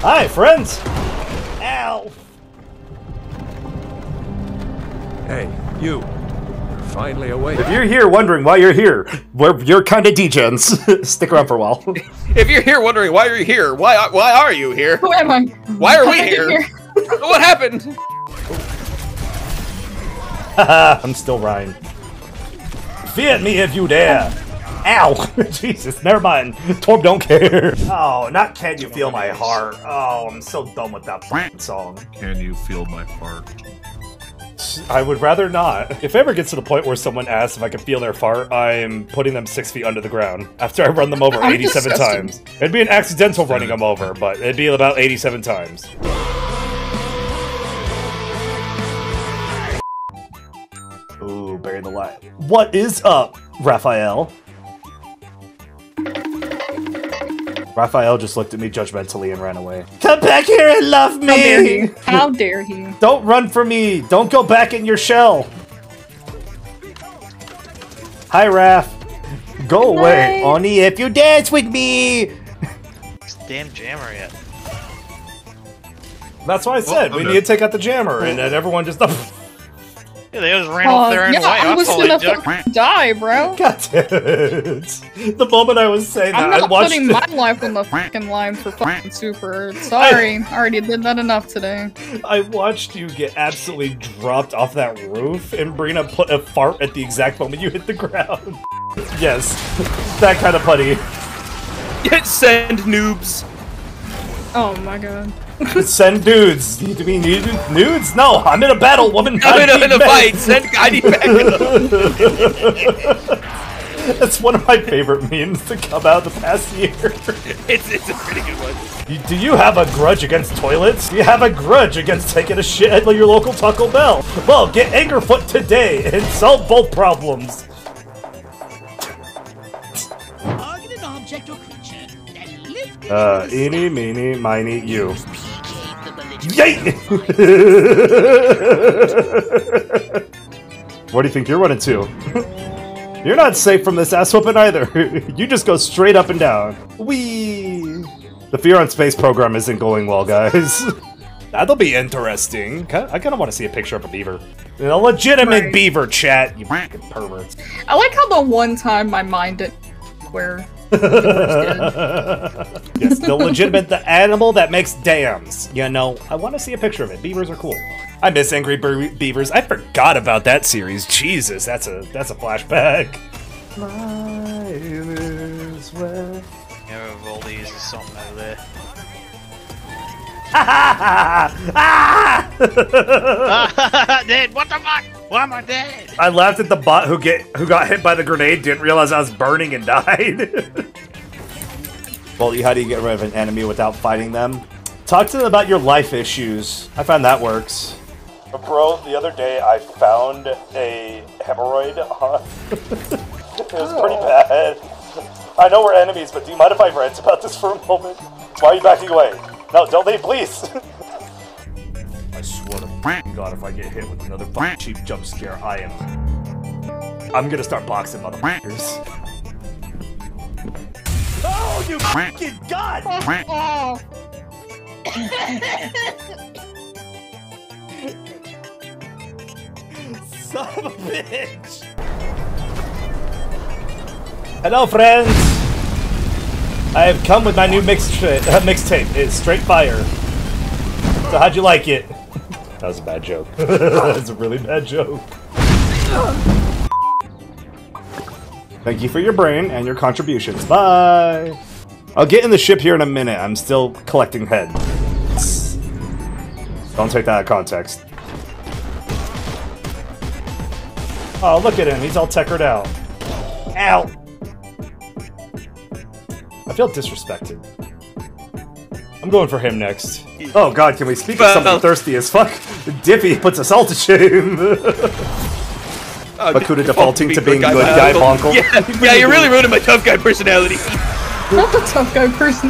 Hi, friends! Ow! Hey, you. You're finally awake. If you're here wondering why you're here, we're, you're kind of degens. Stick around for a while. If you're here wondering why you're here, why why are you here? Who am I? Why are we I'm here? what happened? I'm still Ryan. Fear me if you dare. Ow! Jesus, never mind. Torb don't care. Oh, not can you feel my heart? Oh, I'm so done with that f***ing song. Can you feel my fart? I would rather not. If it ever gets to the point where someone asks if I can feel their fart, I'm putting them six feet under the ground after I run them over 87 times. It'd be an accidental running them over, but it'd be about 87 times. Ooh, bury the light. What is up, Raphael? Raphael just looked at me judgmentally and ran away. Come back here and love How dare he? me! How dare he? Don't run from me! Don't go back in your shell! Hi, Raph. Go away, Hi. only if you dance with me! Damn jammer yet. That's why I said oh, we okay. need to take out the jammer, and oh. then everyone just. Yeah, they just ran Oh, off there and yeah, away. I was totally gonna duck- fucking die, bro. God damn it! The moment I was saying that, I'm I not watched. putting my life on the fucking line for fucking super. Sorry, I already did that enough today. I watched you get absolutely dropped off that roof, and Brina put a fart at the exact moment you hit the ground. yes, that kind of putty. Get send noobs. Oh my god. Send dudes. Need to be nude- nudes? No, I'm in a battle, woman. I'm in a, I in a fight. Send I need backup. That's one of my favorite memes to come out the past year. It's it's a pretty good one. You- Do you have a grudge against toilets? Do you have a grudge against taking a shit at your local Taco Bell? Well, get Anger Foot today and solve both problems. Target an object or creature, then lift it Uh, into the eeny, meeny, miny, you. PK the belligerent. Yay! what do you think you're running to? You're not safe from this ass whooping either. you just go straight up and down. Whee! The Fear on Space program isn't going well, guys. That'll be interesting. I kind of want to see a picture of a beaver. A legitimate Right. beaver chat, you fucking perverts. I like how the one time my mind did where yes, the legitimate, the animal that makes dams. You know, I want to see a picture of it. Beavers are cool. I miss Angry Be- Beavers. I forgot about that series. Jesus, that's a that's a flashback. Life is well. Yeah, Voldies is something out there. Ah! dead! What the fuck? Why am I dead? I laughed at the bot who get who got hit by the grenade, didn't realize I was burning and died. well, how do you get rid of an enemy without fighting them? Talk to them about your life issues. I find that works. Bro, the other day I found a hemorrhoid. on- it was pretty oh. bad. I know we're enemies, but do you mind if I rant about this for a moment? Why are you backing away? No, don't leave, please. I swear to God, if I get hit with another cheap jump scare, I am. I'm gonna start boxing motherfuckers. Oh, you fucking god! Oh, Son of a bitch! Hello, friends! I have come with my new mix uh, mixtape. It's Straight Fire. So, how'd you like it? That was a bad joke. That's a really bad joke. Thank you for your brain and your contributions. Bye! I'll get in the ship here in a minute. I'm still collecting heads. Don't take that out of context. Oh, look at him. He's all tuckered out. Ow! I feel disrespected. I'm going for him next. Oh god, can we speak of something thirsty as fuck? Dippy puts us all to shame. Uh, Bakuda defaulting to being guy good guy Bonko. Bonko. Yeah, yeah, you're really ruining my tough guy personality. not the tough guy person.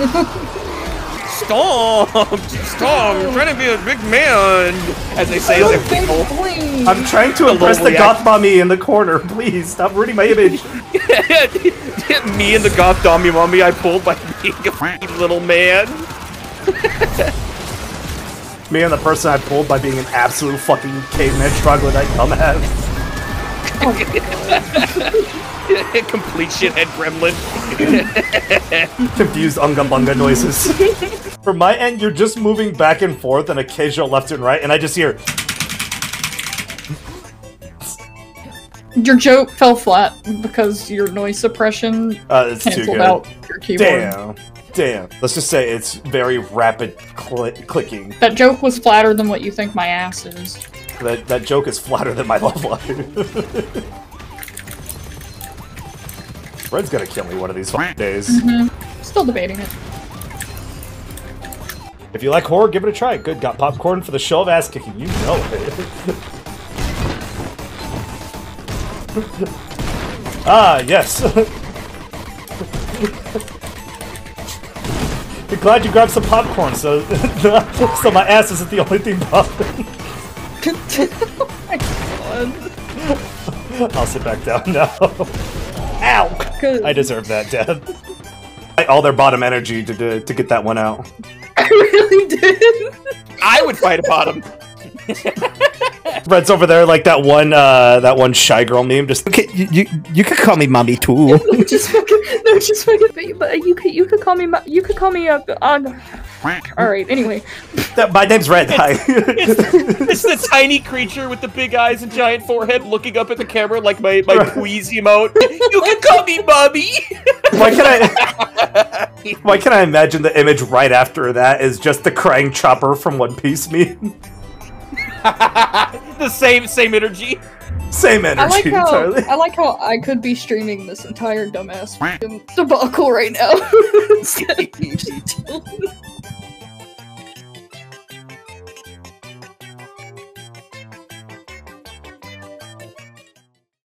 Stop! Stop! I'm trying to be a big man, as they say as a people. Please. I'm trying to impress the goth mommy in the corner. Please stop ruining my image. Me and the goth dummy mommy I pulled by being a little man. Me and the person I pulled by being an absolute fucking caveman troglodyte dumbass. Complete shithead gremlin. Confused unga bunga noises. From my end, you're just moving back and forth and occasional left and right, and I just hear. Your joke fell flat because your noise suppression Uh, it's too canceled good. out your keyboard. Damn. Damn. Let's just say it's very rapid cli clicking. That joke was flatter than what you think my ass is. That that joke is flatter than my love life. Red's gonna kill me one of these fucking days. Still debating it. If you like horror, give it a try. Good, got popcorn for the show of ass kicking. You know it. ah, yes. Glad you grabbed some popcorn, so so my ass isn't the only thing bothering. I'll sit back down now. Ow! Good. I deserve that, Deb. All their bottom energy to, to to get that one out. I really did. I would fight a bottom. Red's over there like that one uh that one shy girl meme. Just okay, you you, you could call me mommy too. just fucking, no, just fucking. But, but you could, you could call me, you could call me. Uh, uh, all right. Anyway, That- my name's Red. Hi. It's the tiny creature with the big eyes and giant forehead looking up at the camera like my, my Queasy emote. You can call me mommy! why can I? Why can I imagine the image right after that is just the crying chopper from One Piece meme? the same same energy. Same I like energy how entirely. I like how I could be streaming this entire dumbass fucking debacle right now.